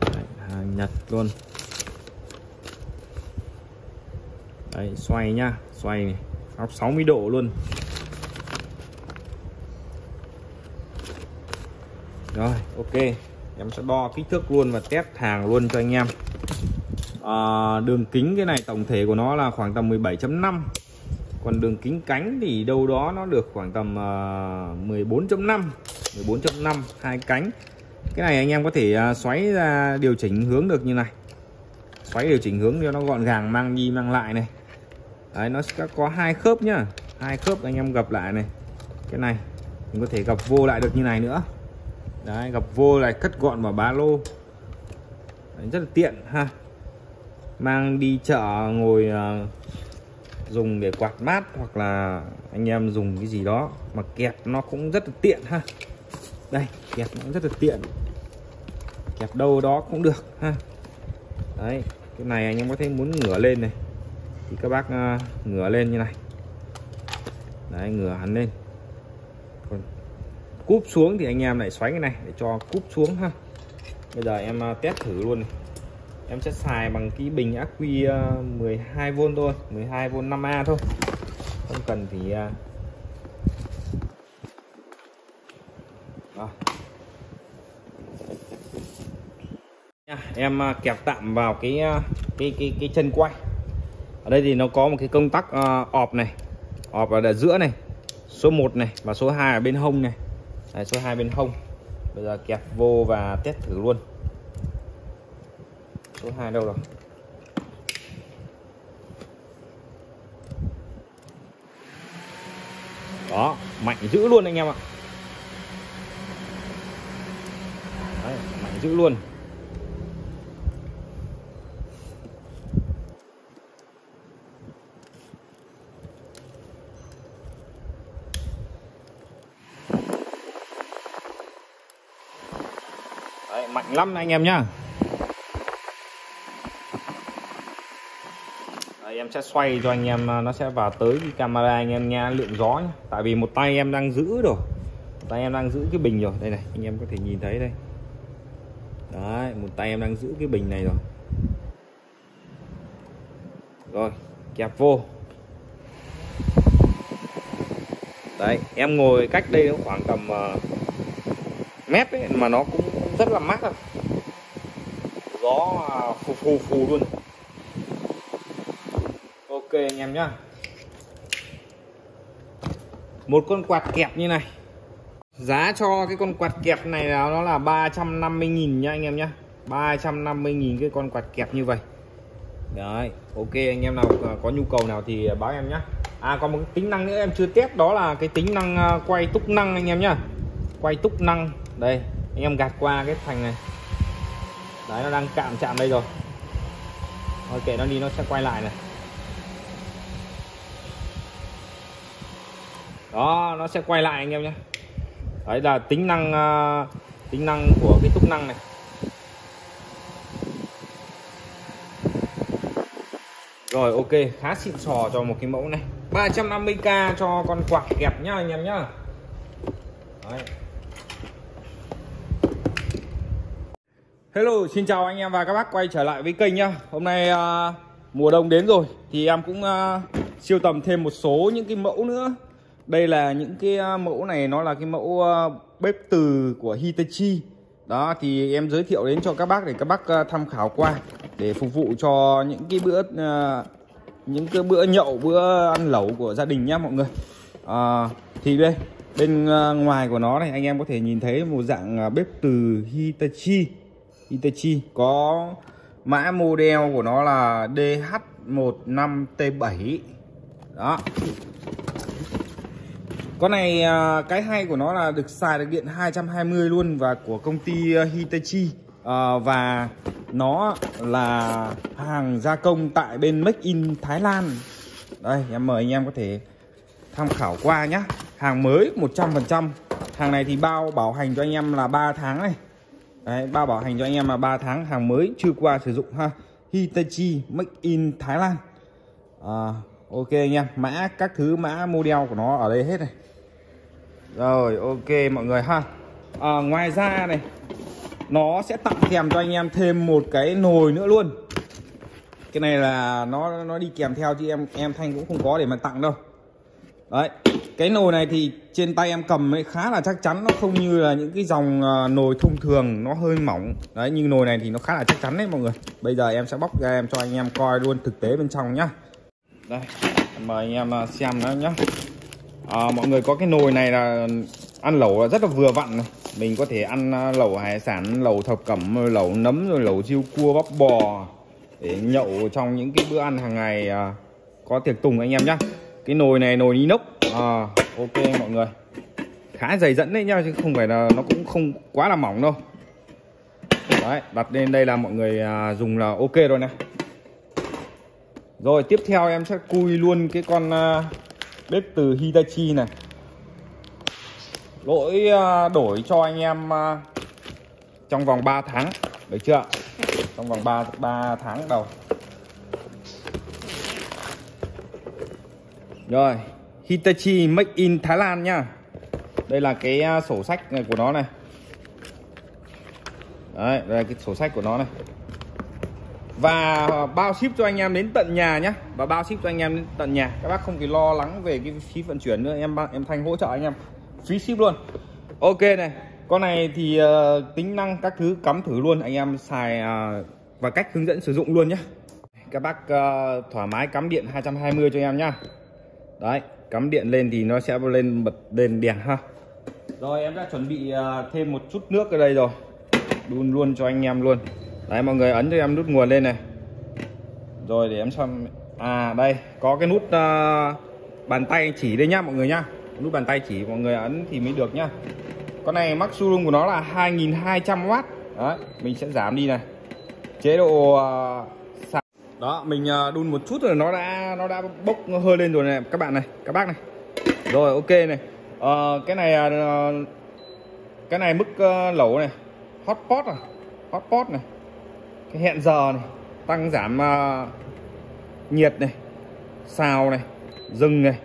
Đấy, hàng nhật luôn. Đấy xoay nhá xoay này góc 60 độ luôn. Rồi ok em sẽ đo kích thước luôn và test hàng luôn cho anh em. À, đường kính cái này tổng thể của nó là khoảng tầm 17.5 còn đường kính cánh thì đâu đó nó được khoảng tầm uh, 14.5 14.5 hai cánh. Cái này anh em có thể uh, xoáy ra điều chỉnh hướng được như này. Xoáy điều chỉnh hướng cho nó gọn gàng mang đi mang lại này. Đấy nó sẽ có hai khớp nhá. Hai khớp anh em gập lại này. Cái này mình có thể gập vô lại được như này nữa đấy gập vô lại cất gọn vào ba lô. Đấy, rất là tiện ha. Mang đi chợ ngồi uh, dùng để quạt mát hoặc là anh em dùng cái gì đó. Mà kẹp nó cũng rất là tiện ha. Đây kẹp nó cũng rất là tiện. Kẹp đâu đó cũng được ha. Đấy cái này anh em có thể muốn ngửa lên này. Thì các bác uh, ngửa lên như này. Đấy ngửa hẳn lên cúp xuống thì anh em lại xoáy cái này để cho cúp xuống ha. Bây giờ em à, test thử luôn này. Em sẽ xài bằng cái bình ắc quy à, 12V thôi 12V 5A thôi. Không cần thì uh... Em kẹp tạm vào cái cái cái cái chân quay. Ở đây thì nó có một cái công tắc uh, ọp này. Ọp ở giữa này số 1 này và số 2 ở bên hông này. Đấy, số 2 bên hông. Bây giờ kẹp vô và test thử luôn. Số 2 đâu rồi? Đó mạnh dữ luôn anh em ạ. Đấy, mạnh dữ luôn. Mạnh lắm anh em nhá. Đây, em sẽ xoay cho anh em à, nó sẽ vào tới cái camera anh em nghe lượng gió nhé. tại vì một tay em đang giữ rồi. Một tay em đang giữ cái bình rồi. Đây này anh em có thể nhìn thấy đây. Đấy một tay em đang giữ cái bình này rồi. Rồi kẹp vô. Đấy em ngồi cách đây khoảng tầm uh, mét ấy, mà nó cũng rất là mát rồi. Gió à, phù phù phù luôn. Ok anh em nhá. Một con quạt kẹp như này. Giá cho cái con quạt kẹp này là nó là 350.000 nha anh em nhá. 350.000 cái con quạt kẹp như vậy. Đấy, ok anh em nào à, có nhu cầu nào thì báo em nhá. À còn một tính năng nữa em chưa test, đó là cái tính năng à, quay túc năng anh em nhá. Quay túc năng, đây anh em gạt qua cái thành này. Đấy nó đang cạm chạm đây rồi. Thôi kệ nó đi nó sẽ quay lại này. Đó nó sẽ quay lại anh em nhé. Đấy là tính năng uh, tính năng của cái túc năng này. Rồi ok khá xịn sò cho một cái mẫu này. 350k cho con quạt kẹp nhá anh em nhá. Đấy. Hello xin chào anh em và các bác quay trở lại với kênh nhá. Hôm nay à, mùa đông đến rồi thì em cũng à, siêu tầm thêm một số những cái mẫu nữa. Đây là những cái à, mẫu này nó là cái mẫu à, bếp từ của Hitachi. Đó thì em giới thiệu đến cho các bác để các bác à, tham khảo qua để phục vụ cho những cái bữa à, những cái bữa nhậu bữa ăn lẩu của gia đình nhá mọi người. À, thì đây bên à, ngoài của nó này anh em có thể nhìn thấy một dạng bếp từ Hitachi. Hitachi có mã model của nó là DH15T7 đó con này à, cái hay của nó là được xài được điện 220 luôn và của công ty à, Hitachi à, và nó là hàng gia công tại bên Make in Thái Lan. Đây em mời anh em có thể tham khảo qua nhé. Hàng mới 100%. Hàng này thì bao bảo hành cho anh em là 3 tháng này. Đấy, bao bảo hành cho anh em là 3 tháng hàng mới chưa qua sử dụng ha. Hitachi Make in Thái Lan. À, ok anh em, mã các thứ mã model của nó ở đây hết này rồi ok mọi người ha à, ngoài ra này nó sẽ tặng kèm cho anh em thêm một cái nồi nữa luôn cái này là nó nó đi kèm theo chứ em em thanh cũng không có để mà tặng đâu đấy cái nồi này thì trên tay em cầm ấy khá là chắc chắn nó không như là những cái dòng à, nồi thông thường nó hơi mỏng. Đấy nhưng nồi này thì nó khá là chắc chắn đấy mọi người. Bây giờ em sẽ bóc ra em cho anh em coi luôn thực tế bên trong nhá. Đây mời anh em à, xem nó nhá. À, mọi người có cái nồi này là ăn lẩu rất là vừa vặn này. mình có thể ăn à, lẩu hải sản lẩu thập cẩm lẩu nấm rồi lẩu riêu cua bắp bò để nhậu trong những cái bữa ăn hàng ngày có tiệc tùng anh em nhá cái nồi này nồi inox. À, ok mọi người. Khá dày dẫn đấy nhá chứ không phải là nó cũng không quá là mỏng đâu. Đấy đặt lên đây là mọi người à, dùng là ok rồi này rồi tiếp theo em sẽ cui luôn cái con à, bếp từ Hitachi này. Lỗi à, đổi cho anh em à, trong vòng 3 tháng. Được chưa? Trong vòng 3 3 tháng đầu. Rồi Hitachi Make in Thái Lan nha. đây là cái à, sổ sách này của nó này. Đấy đây là cái sổ sách của nó này. Và bao ship cho anh em đến tận nhà nhé và bao ship cho anh em đến tận nhà. Các bác không phải lo lắng về cái phí vận chuyển nữa. Em em thanh hỗ trợ anh em. Phí ship luôn. Ok này con này thì uh, tính năng các thứ cắm thử luôn. Anh em xài uh, và cách hướng dẫn sử dụng luôn nhé các bác uh, thoải mái cắm điện 220 cho em nhá đấy cắm điện lên thì nó sẽ lên bật đèn đèn ha. Rồi em đã chuẩn bị à, thêm một chút nước ở đây rồi. Đun luôn cho anh em luôn. Đấy mọi người ấn cho em nút nguồn lên này. Rồi để em xong à đây có cái nút uh, bàn tay chỉ đây nhá mọi người nhá. Nút bàn tay chỉ mọi người ấn thì mới được nhá. Con này maximum của nó là 2200W đấy mình sẽ giảm đi này. Chế độ uh, đó mình ờ, đun một chút rồi nó đã nó đã bốc hơi lên rồi này. Các bạn này các bác này. Rồi ok này. À, cái này ờ, cái này mức lẩu này. Hot pot à? Hotpot này. Cái hẹn giờ này. Tăng giảm uh, nhiệt này. Xào này. Rừng này.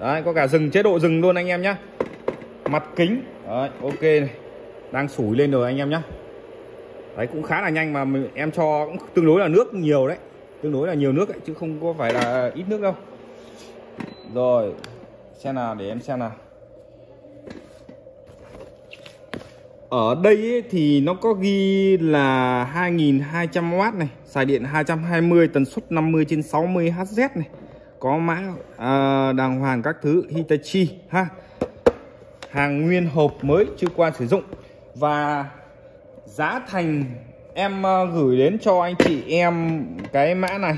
Đấy có cả rừng chế độ rừng luôn anh em nhá. Mặt kính. Đấy ok này. Đang sủi lên rồi anh em nhá đấy cũng khá là nhanh mà mình, em cho cũng tương đối là nước nhiều đấy. Tương đối là nhiều nước đấy chứ không có phải là ít nước đâu. Rồi xem nào để em xem nào. Ở đây ấy, thì nó có ghi là 2200W này xài điện 220 tần suất 50 trên 60 Hz này. Có mã à, đàng hoàng các thứ Hitachi ha. Hàng nguyên hộp mới chưa qua sử dụng. Và giá thành em ờ, gửi đến cho anh chị em cái mã này.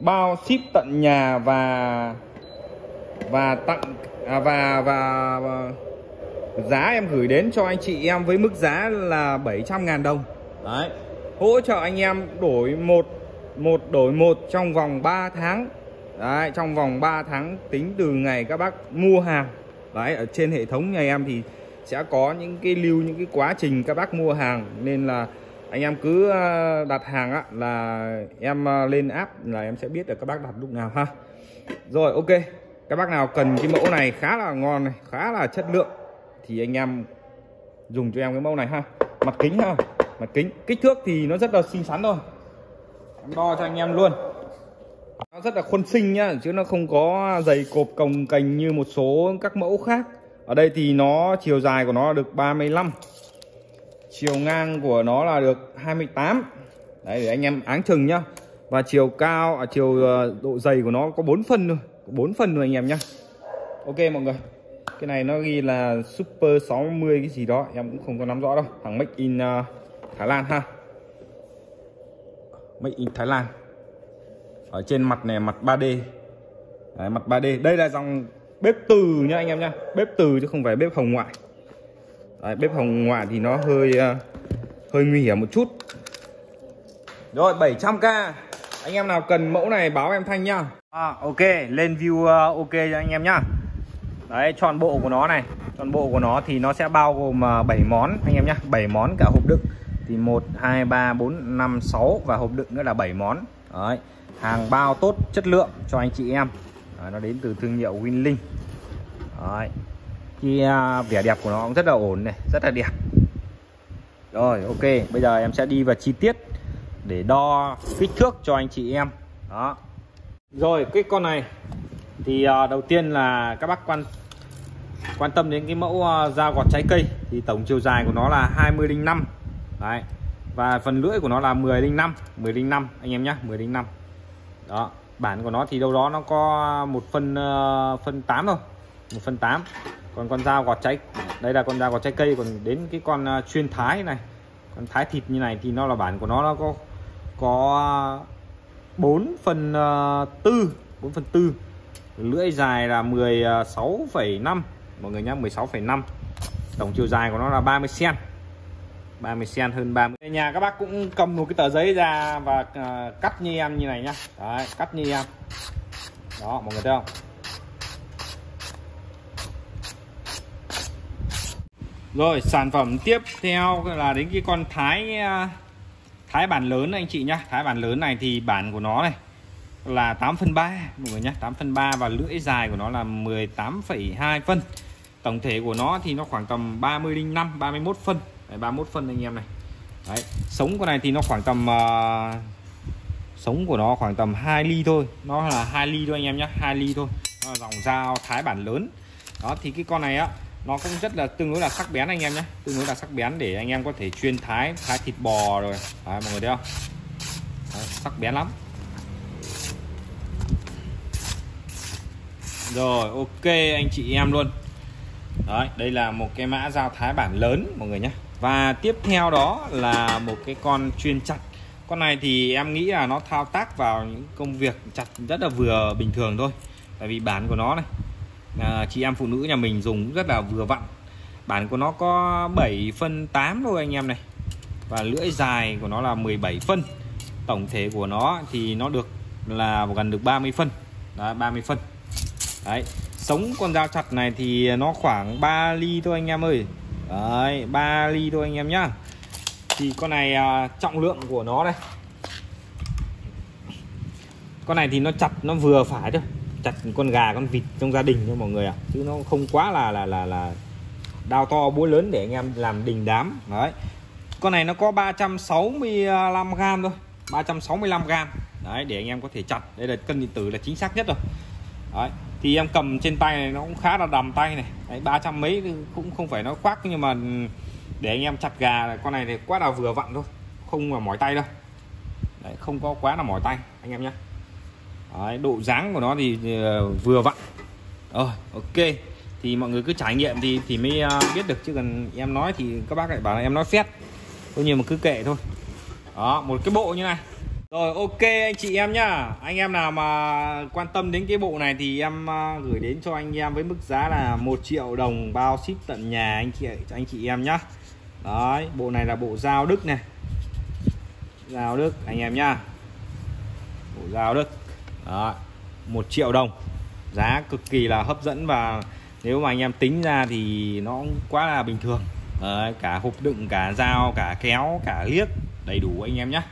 Bao ship tận nhà và và tặng à, và, và và giá em gửi đến cho anh chị em với mức giá là 700 ngàn đồng. Đấy. Hỗ trợ anh em đổi một một đổi một trong vòng 3 tháng. Đấy trong vòng 3 tháng tính từ ngày các bác mua hàng. Đấy ở trên hệ thống nhà em thì sẽ có những cái lưu, những cái quá trình các bác mua hàng. Nên là anh em cứ ờ, đặt hàng á, là em ờ, lên app là em sẽ biết được các bác đặt lúc nào ha. Rồi, ok. Các bác nào cần cái mẫu này khá là ngon này, khá là chất lượng, thì anh em dùng cho em cái mẫu này ha. Mặt kính ha, mặt kính. Kích thước thì nó rất là xinh xắn thôi. Em đo cho anh em luôn. Nó rất là khuôn sinh nhá, chứ nó không có dày cộp cồng cành như một số các mẫu khác ở đây thì nó chiều dài của nó được 35 chiều ngang của nó là được 28 đấy để anh em áng chừng nhá. Và chiều cao à, chiều ờ, độ dày của nó có 4 phân thôi 4 phân rồi anh em nhá. Ok mọi người cái này nó ghi là super 60 cái gì đó em cũng không có nắm rõ đâu thằng make in uh, Thái Lan ha. Make in Thái Lan. Ở trên mặt này mặt 3D Đấy, mặt 3D đây là dòng bếp từ nha anh em nha. Bếp từ chứ không phải bếp hồng ngoại. Đấy, bếp hồng ngoại thì nó hơi uh, hơi nguy hiểm một chút. Rồi 700k anh em nào cần mẫu này báo em Thanh nhá à, ok lên view uh, ok cho anh em nhá. Đấy tròn bộ của nó này. Tròn bộ của nó thì nó sẽ bao gồm ờ, uh, 7 món anh em nhá. 7 món cả hộp đựng. Thì 1 2 3 4 5 6 và hộp đựng nữa là 7 món. Đấy hàng bao tốt chất lượng cho anh chị em đấy, nó đến từ thương hiệu Winlink đấy. Thì uh, à, vẻ đẹp của nó cũng rất là ổn này rất là đẹp. Rồi ok bây giờ em sẽ đi vào chi tiết để đo kích thước cho anh chị em. Đó. Rồi cái con này thì uh, đầu tiên là các bác quan quan tâm đến cái mẫu à, uh, dao gọt trái cây. Thì tổng chiều dài của nó là 20 linh 5 đấy. Và phần lưỡi của nó là 10 linh 5 10 linh 5 anh em nhé 10 linh 5 đó bản của nó thì đâu đó nó có một phân uh, phân 8 thôi. Một phân 8 còn con dao gọt trái đây là con dao gọt trái cây. Còn đến cái con uh, chuyên thái này con thái thịt như này thì nó là bản của nó nó có có 4 phần uh, 4 4 phần 4 lưỡi dài là 16,5 ờ, mọi người nhá 16,5 tổng chiều dài của nó là 30 cm 30 cm hơn 30 nhà các bác cũng cầm một cái tờ giấy ra và uh, cắt như em như này nhá. Đấy cắt như em. Đó mọi người thấy không? Rồi sản phẩm tiếp theo là đến cái con thái ờ, thái bản lớn anh chị nhá. Thái bản lớn này thì bản của nó này là 8 phân 3 mọi người nhé 8 phân 3 và lưỡi dài của nó là 18,2 phân. Tổng thể của nó thì nó khoảng tầm 30 5 31 phân. Đấy, 31 phân anh em này. Đấy, sống con này thì nó khoảng tầm uh, sống của nó khoảng tầm 2 ly thôi. Nó là 2 ly thôi anh em nhé 2 ly thôi. Nó là dòng dao thái bản lớn. Đó thì cái con này á nó cũng rất là tương đối là sắc bén anh em nhé tương đối là sắc bén để anh em có thể chuyên thái thái thịt bò rồi. Đấy, mọi người thấy không? Đấy, sắc bén lắm. Rồi ok anh chị em luôn. Đấy, đây là một cái mã dao thái bản lớn mọi người nhé và tiếp theo đó là một cái con chuyên chặt. Con này thì em nghĩ là nó thao tác vào những công việc chặt rất là vừa bình thường thôi. Tại vì bản của nó này à, chị em phụ nữ nhà mình dùng rất là vừa vặn. Bản của nó có 7 phân 8 thôi anh em này. Và lưỡi dài của nó là 17 phân. Tổng thể của nó thì nó được là gần được 30 phân. Đó, 30 phân. Đấy sống con dao chặt này thì nó khoảng 3 ly thôi anh em ơi đấy 3 ly thôi anh em nhá. Thì con này à, trọng lượng của nó đây. Con này thì nó chặt nó vừa phải thôi. Chặt con gà con vịt trong gia đình cho mọi người ạ. À. chứ nó không quá là là là là đao to búa lớn để anh em làm đình đám. Đấy. Con này nó có 365 gram thôi. 365 gram. Đấy để anh em có thể chặt. Đây là cân điện tử là chính xác nhất rồi. Đấy thì em cầm trên tay này nó cũng khá là đầm tay này. Đấy, 300 mấy cũng không phải nó khoác nhưng mà để anh em chặt gà con này thì quá là vừa vặn thôi. Không mà mỏi tay đâu. Đấy, không có quá là mỏi tay anh em nhé đấy, độ dáng của nó thì ờ, vừa vặn. Rồi ok. Thì mọi người cứ trải nghiệm thì thì mới ờ, biết được. Chứ cần em nói thì các bác lại bảo là em nói phét. Thôi nhưng mà cứ kệ thôi. Đó một cái bộ như này rồi ok anh chị em nhá. Anh em nào mà quan tâm đến cái bộ này Thì em à, gửi đến cho anh em với mức giá là 1 triệu đồng bao ship tận nhà anh chị anh chị em nhá. Đấy bộ này là bộ dao Đức này. Dao Đức anh em nhá. Bộ dao Đức. Đó 1 triệu đồng. Giá cực kỳ là hấp dẫn và nếu mà anh em tính ra thì nó cũng quá là bình thường. Đấy, cả hộp đựng cả dao cả kéo cả liếc đầy đủ anh em nhé